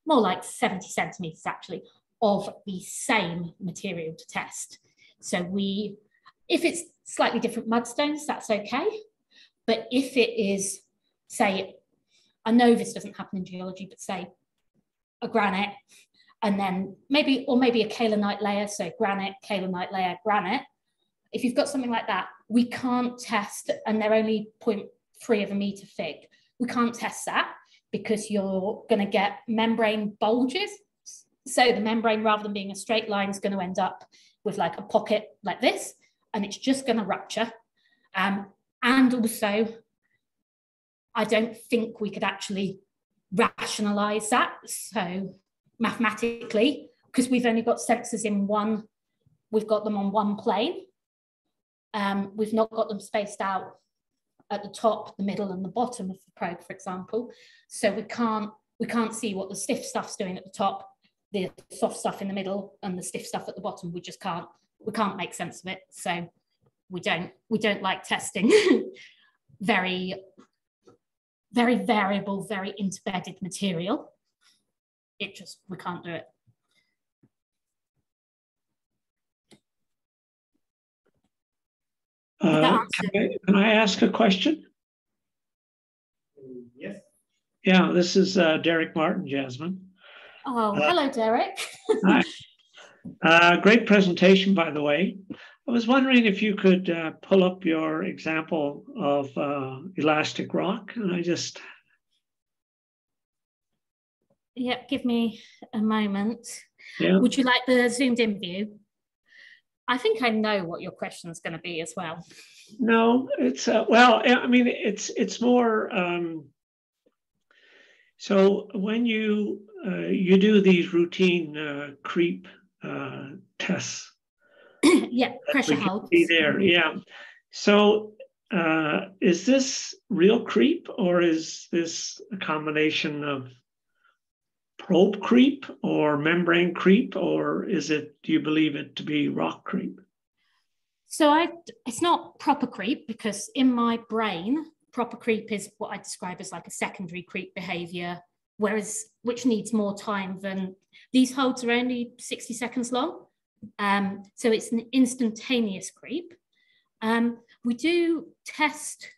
more like 70 centimeters actually, of the same material to test. So we, if it's slightly different mudstones, that's okay. But if it is, say, I know this doesn't happen in geology, but say a granite and then maybe, or maybe a kaolinite layer, so granite, kaolinite layer, granite. If you've got something like that, we can't test, and they're only 0.3 of a meter fig. We can't test that because you're going to get membrane bulges. So the membrane, rather than being a straight line, is going to end up with like a pocket like this, and it's just going to rupture. Um, and also, I don't think we could actually rationalize that. So mathematically because we've only got sensors in one, we've got them on one plane. Um, we've not got them spaced out at the top, the middle, and the bottom of the probe, for example. So we can't we can't see what the stiff stuff's doing at the top, the soft stuff in the middle, and the stiff stuff at the bottom. We just can't we can't make sense of it. So we don't we don't like testing very very variable, very interbedded material it just, we can't do it. Uh, can, I, can, I, ask a question? Yes. Yeah, this is uh, Derek Martin, Yasmin. Oh, uh, hello, Derek. hi. Uh, great presentation, by the way. I was wondering if you could uh, pull up your example of uh, elastic rock, and I just yeah, give me a moment. Yeah. Would you like the zoomed in view? I think I know what your question is going to be as well. No, it's uh, well. I mean, it's it's more. Um, so when you uh, you do these routine uh, creep uh, tests, yeah, pressure holds. Be there, yeah. So uh, is this real creep or is this a combination of probe creep or membrane creep, or is it, do you believe it to be rock creep? So I, it's not proper creep because in my brain, proper creep is what I describe as like a secondary creep behavior, whereas which needs more time than these holds are only 60 seconds long. Um, so it's an instantaneous creep. Um, we do test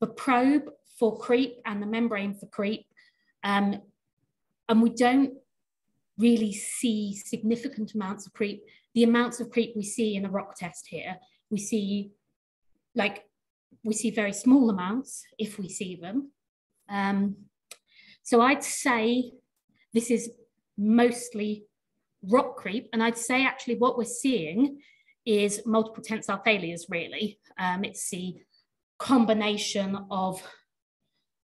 the probe for creep and the membrane for creep. Um, and we don't really see significant amounts of creep. The amounts of creep we see in a rock test here, we see like, we see very small amounts if we see them. Um, so I'd say this is mostly rock creep. And I'd say actually what we're seeing is multiple tensile failures really. Um, it's the combination of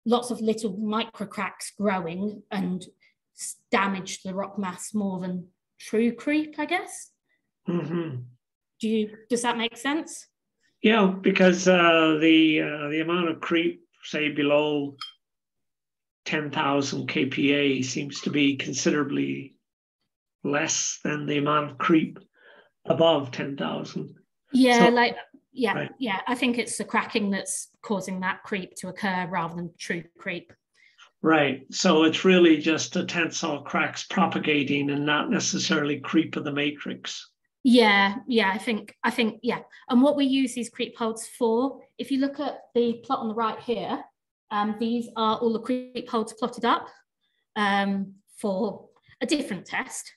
lots of little micro cracks growing and damage the rock mass more than true creep, I guess. Mm-hmm. Do you, does that make sense? Yeah, because uh, the uh, the amount of creep, say below 10,000 kPa, seems to be considerably less than the amount of creep above 10,000. Yeah, So- like yeah, Right. yeah. I think it's the cracking that's causing that creep to occur rather than true creep. Right. So it's really just the tensile cracks propagating and not necessarily creep of the matrix. Yeah, yeah, I think, I think, yeah. And what we use these creep holds for, if you look at the plot on the right here, um, these are all the creep holds plotted up um, for a different test,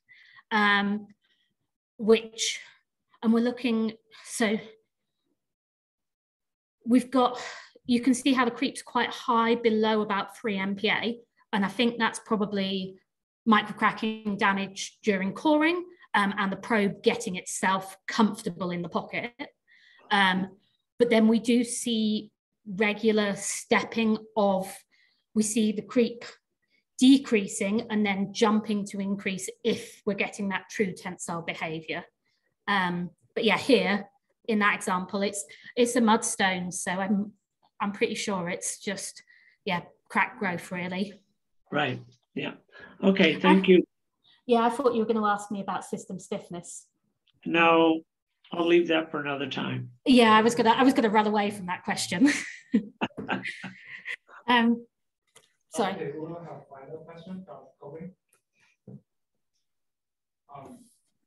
um, which, and we're looking, so we've got, you can see how the creep's quite high below about 3 MPa. And I think that's probably microcracking damage during coring um, and the probe getting itself comfortable in the pocket. Um, but then we do see regular stepping of, we see the creep decreasing and then jumping to increase if we're getting that true tensile behavior. Um, but yeah, here in that example, it's it's a mudstone, so I'm I'm pretty sure it's just yeah crack growth really. Right. Yeah. Okay. Thank you. Yeah, I thought you were going to ask me about system stiffness. No, I'll leave that for another time. Yeah, I was gonna I was gonna run away from that question. um, sorry. Okay, we will have a final question from Colin. Um,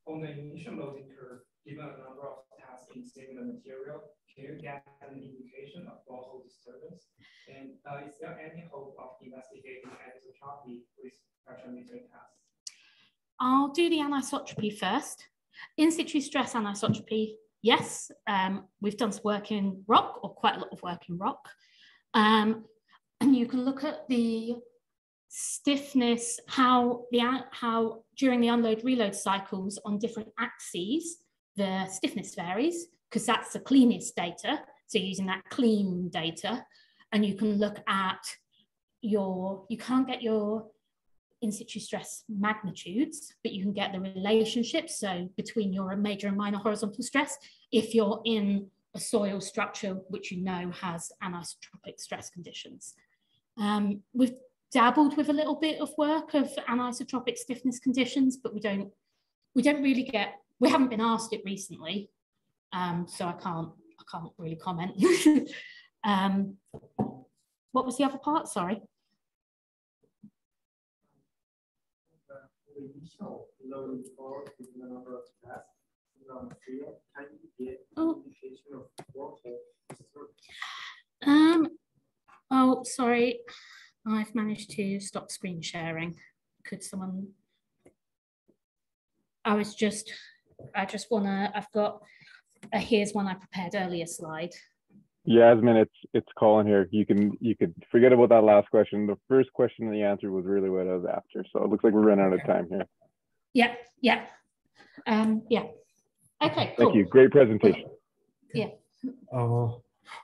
on the initial loading curve, given a number of tasks in similar material, you get an indication of local disturbance? And uh, is there any hope of investigating anisotropy with spectrometry tests? I'll do the anisotropy first. In situ stress anisotropy, yes, um, we've done some work in rock or quite a lot of work in rock. Um, and you can look at the stiffness, how the how during the unload reload cycles on different axes, the stiffness varies because that's the cleanest data. So using that clean data, and you can look at your, you can't get your in situ stress magnitudes, but you can get the relationship. So between your major and minor horizontal stress, if you're in a soil structure which you know has anisotropic stress conditions. Um, we've dabbled with a little bit of work of anisotropic stiffness conditions, but we don't we don't really get we haven't been asked it recently, um, so I can't I can't really comment. um, what was the other part? Sorry. The initial loading curve, given the number of tasks in the material, can you get Oh. indication of local disturbance? Um, oh, sorry. I've managed to stop screen sharing. Could someone? I was just, I just wanna, I've got, a here's one I prepared earlier slide. Yasmin, it's it's Colin here. You can you could forget about that last question. The first question and the answer was really what I was after. So it looks like we're running out of time here. Yeah, yeah. Um, yeah. Okay, cool. Thank you. Great presentation. Yeah. Uh,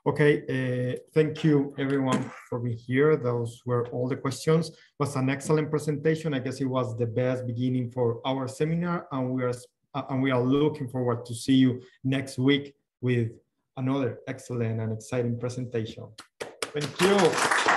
okay, uh, thank you everyone for being here. Those were all the questions. It was an excellent presentation. I guess it was the best beginning for our seminar, and we are uh, and we are looking forward to see you next week with another excellent and exciting presentation. Thank you.